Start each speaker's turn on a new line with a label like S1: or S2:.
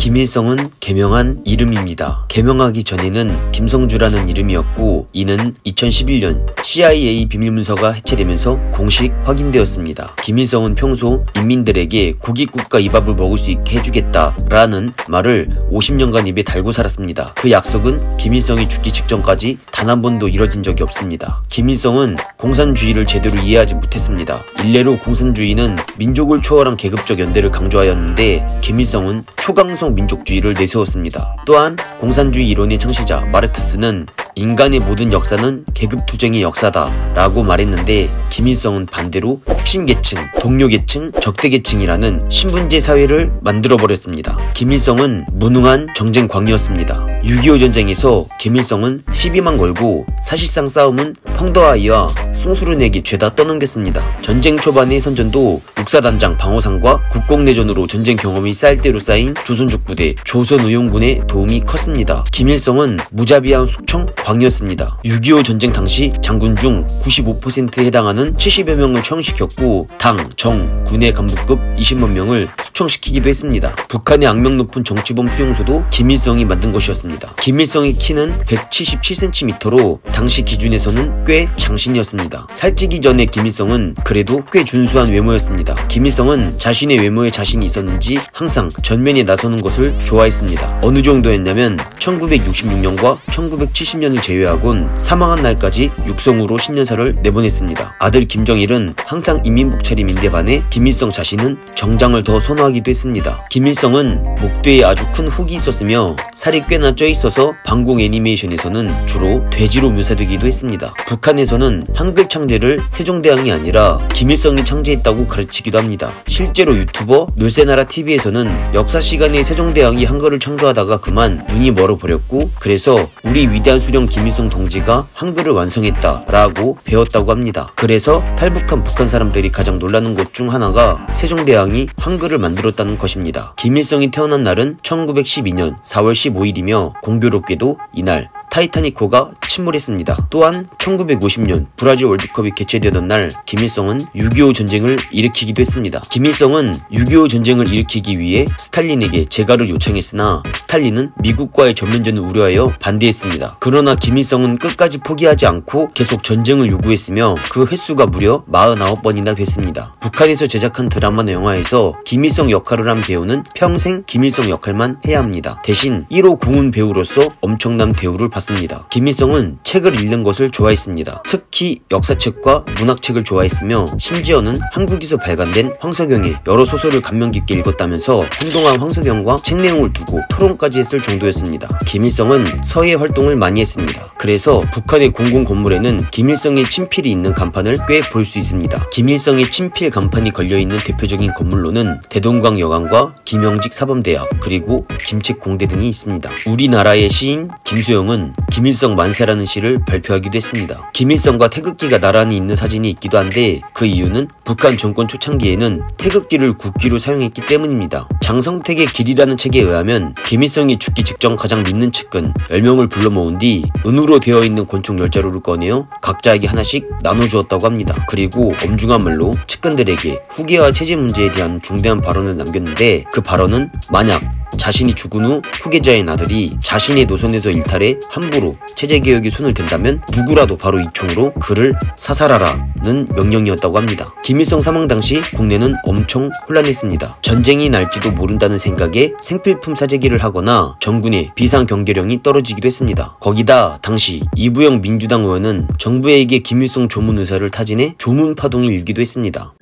S1: 김일성은 개명한 이름입니다. 개명하기 전에는 김성주라는 이름이었고 이는 2011년 CIA 비밀문서가 해체되면서 공식 확인되었습니다. 김일성은 평소 인민들에게 고깃국가 이 밥을 먹을 수 있게 해주겠다 라는 말을 50년간 입에 달고 살았습니다. 그 약속은 김일성이 죽기 직전까지 단 한 번도 이뤄진 적이 없습니다. 김일성은 공산주의를 제대로 이해하지 못했습니다. 일례로 공산주의는 민족을 초월한 계급적 연대를 강조하였는데 김일성은 초강성 민족주의를 내세웠습니다. 또한 공산주의 이론의 창시자 마르크스는 인간의 모든 역사는 계급투쟁의 역사다 라고 말했는데 김일성은 반대로 핵심계층, 동료계층, 적대계층이라는 신분제 사회를 만들어버렸습니다. 김일성은 무능한 정쟁광이었습니다. 6.25 전쟁에서 김일성은 시비만 걸고 사실상 싸움은 펑더아이와 숭수른에게 죄다 떠넘겼습니다. 전쟁 초반의 선전도 육사단장 방어상과 국공내전으로 전쟁 경험이 쌓일 대로 쌓인 조선족 부대 조선의용군의 도움이 컸습니다. 김일성은 무자비한 숙청 광이었습니다. 6.25 전쟁 당시 장군 중 95%에 해당하는 70여 명을 처형시켰고 당, 정, 군의 간부급 20만 명을 수청시키기도 했습니다. 북한의 악명 높은 정치범 수용소도 김일성이 만든 것이었습니다. 김일성의 키는 177cm로 당시 기준에서는 꽤 장신이었습니다. 살찌기 전에 김일성은 그래도 꽤 준수한 외모였습니다. 김일성은 자신의 외모에 자신이 있었는지 항상 전면에 나서는 것을 좋아했습니다. 어느 정도였냐면 1966년과 1970년을 제외하곤 사망한 날까지 육성으로 신년사를 내보냈습니다. 아들 김정일은 항상 인민복 차림인데 반해 김일성 자신은 정장을 더 선호하기도 했습니다. 김일성은 목대에 아주 큰 훅이 있었으며 살이 꽤나 쪄 있어서 방공 애니메이션에서는 주로 돼지로 묘사되기도 했습니다. 북한에서는 한글 창제를 세종대왕이 아니라 김일성이 창제했다고 가르치기도 합니다. 실제로 유튜버 놀세나라 TV에서는 역사 시간에 세종대왕이 한글을 창조하다가 그만 눈이 멀어버렸고 그래서 우리 위대한 수령 김일성 동지가 한글을 완성했다 라고 배웠다고 합니다. 그래서 탈북한 북한 사람들이 가장 놀라는 것 중 하나가 세종대왕이 한글을 만들었다는 것입니다. 김일성이 태어난 날은 1912년 4월 15일이며 공교롭게도 이날 타이타닉호가 침몰했습니다. 또한 1950년 브라질 월드컵이 개최되던 날 김일성은 6.25 전쟁을 일으키기도 했습니다. 김일성은 6.25 전쟁을 일으키기 위해 스탈린에게 재가를 요청했으나 스탈린은 미국과의 전면전을 우려하여 반대했습니다. 그러나 김일성은 끝까지 포기하지 않고 계속 전쟁을 요구했으며 그 횟수가 무려 49번이나 됐습니다. 북한에서 제작한 드라마나 영화에서 김일성 역할을 한 배우는 평생 김일성 역할만 해야 합니다. 대신 1호 공훈 배우로서 엄청난 대우를 받 봤습니다. 김일성은 책을 읽는 것을 좋아했습니다. 특히 역사책과 문학책을 좋아했으며 심지어는 한국에서 발간된 황석영의 여러 소설을 감명 깊게 읽었다면서 한동안 황석영과 책 내용을 두고 토론까지 했을 정도였습니다. 김일성은 서예 활동을 많이 했습니다. 그래서 북한의 공공 건물에는 김일성의 친필이 있는 간판을 꽤 볼 수 있습니다. 김일성의 친필 간판이 걸려있는 대표적인 건물로는 대동강 여관과 김영직 사범대학 그리고 김책공대 등이 있습니다. 우리나라의 시인 김수영은 김일성 만세라는 시를 발표하기도 했습니다. 김일성과 태극기가 나란히 있는 사진이 있기도 한데 그 이유는 북한 정권 초창기에는 태극기를 국기로 사용했기 때문입니다. 장성택의 길이라는 책에 의하면 김일성이 죽기 직전 가장 믿는 측근 10명을 불러 모은 뒤 은으로 되어 있는 권총 10자루를 꺼내어 각자에게 하나씩 나눠주었다고 합니다. 그리고 엄중한 말로 측근들에게 후계와 체제 문제에 대한 중대한 발언을 남겼는데 그 발언은 만약 자신이 죽은 후 후계자의 아들이 자신의 노선에서 일탈해 함부로 체제개혁에 손을 댄다면 누구라도 바로 이 총으로 그를 사살하라는 명령이었다고 합니다. 김일성 사망 당시 국내는 엄청 혼란했습니다. 전쟁이 날지도 모른다는 생각에 생필품 사재기를 하거나 정군의 비상경계령이 떨어지기도 했습니다. 거기다 당시 이부영 민주당 의원은 정부에게 김일성 조문 의사를 타진해 조문 파동이 일기도 했습니다.